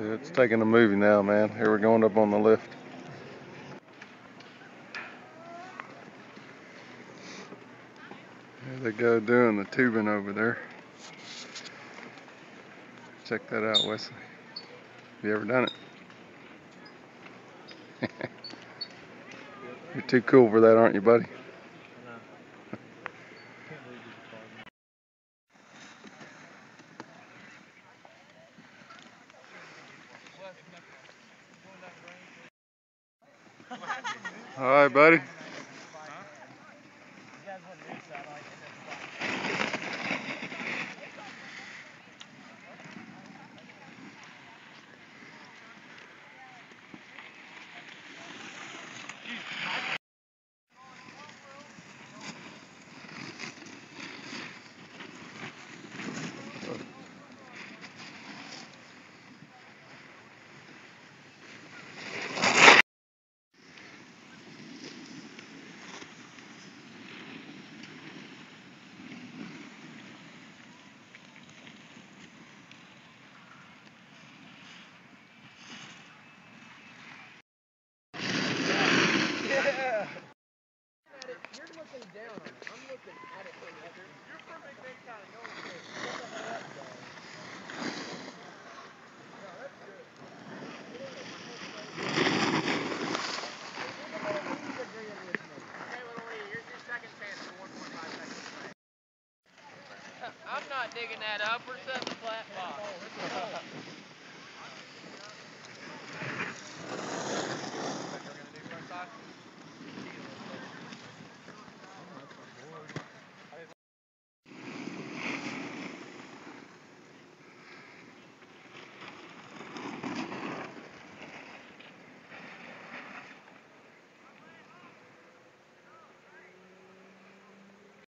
It's taking a movie now, man. Here we're going up on the lift. There they go doing the tubing over there. Check that out, Wesley. Have you ever done it? You're too cool for that, aren't you, buddy? All right, buddy. not digging that up. We're setting the flat box.